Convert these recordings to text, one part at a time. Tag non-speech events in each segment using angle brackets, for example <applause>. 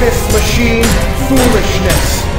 Foolishness, machine! Foolishness!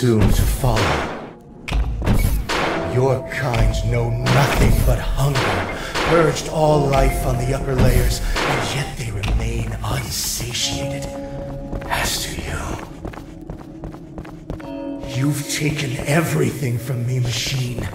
Soon to follow. Your kind know nothing but hunger, purged all life on the upper layers, and yet they remain unsatiated. As to you, you've taken everything from me, machine,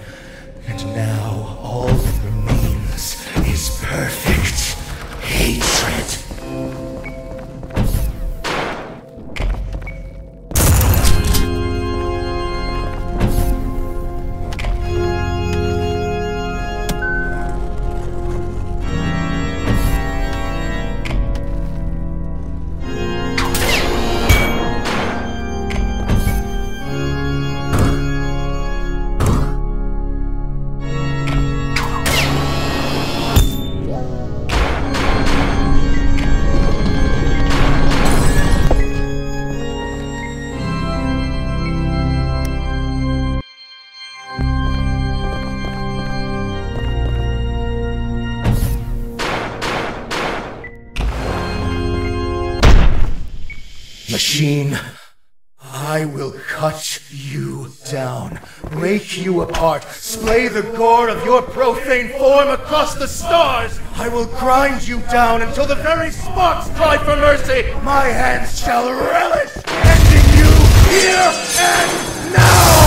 the stars. I will grind you down until the very sparks cry for mercy. My hands shall relish ending you here and now.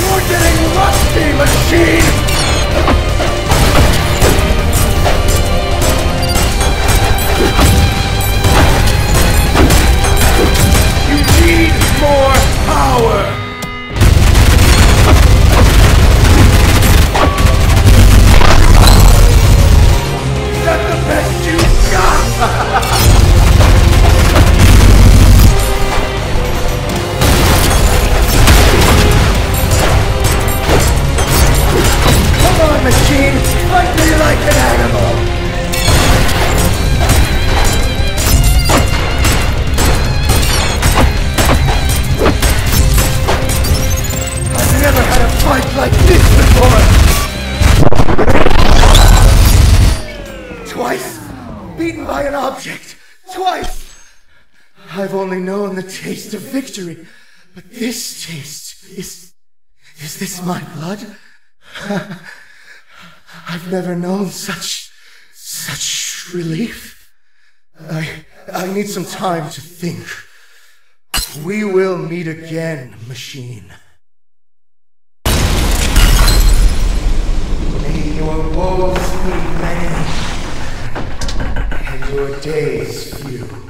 You're getting rusty, machine. But this taste is. Is this my blood? <laughs> I've never known such. such relief. I. I need some time to think. We will meet again, machine. May your woes be many, and your days few.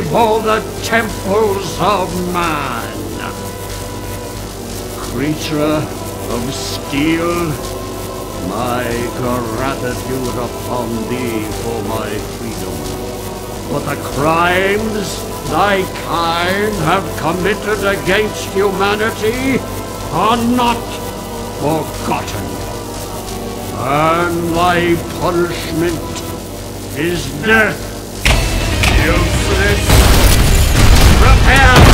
Before the temples of man. Creature of steel, my gratitude upon thee for my freedom. But the crimes thy kind have committed against humanity are not forgotten. And thy punishment is death. Useless. Prepare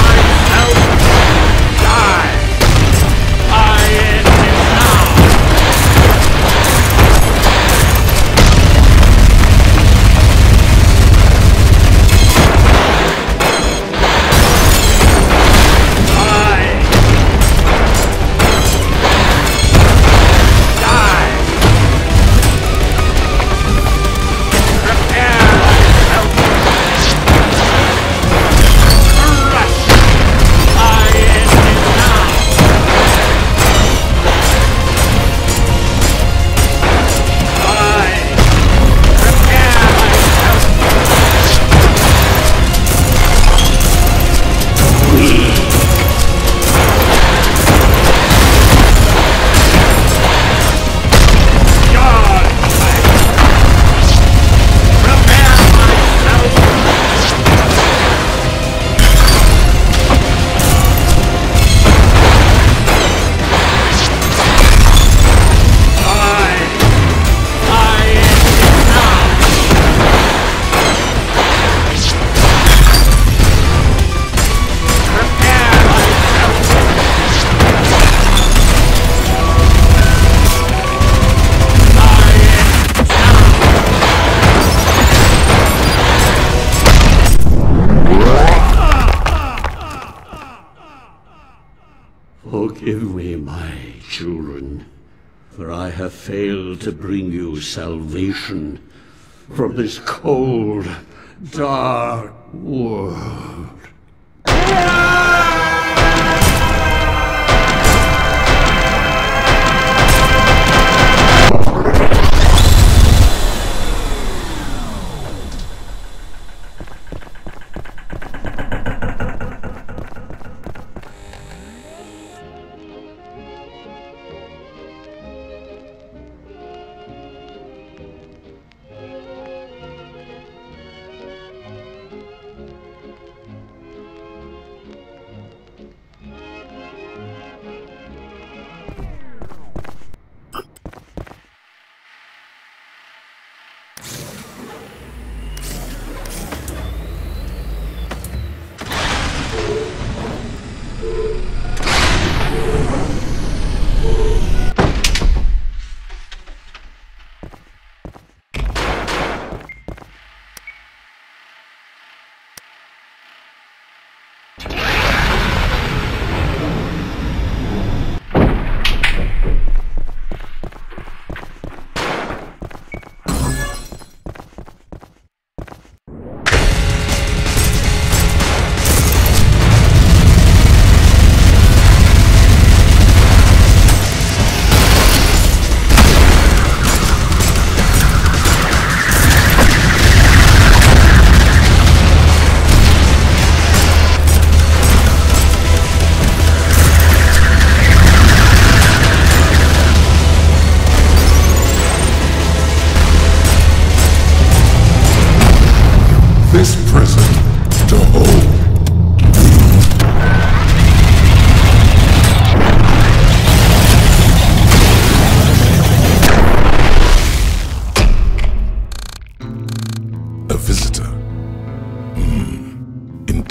to bring you salvation from this cold, dark world.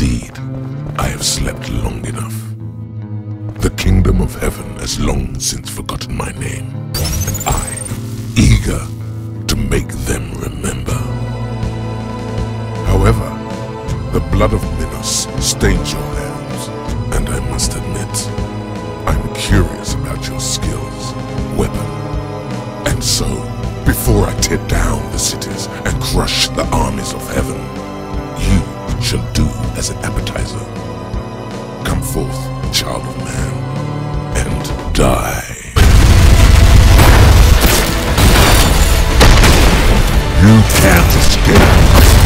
Indeed, I have slept long enough. The kingdom of heaven has long since forgotten my name, and I am eager to make them remember. However, the blood of Minos stains your hands, and I must admit, I'm curious about your skills, weapon. And so, before I tear down the cities and crush the armies of heaven, shall do as an appetizer. Come forth, child of man, and die. You can't escape.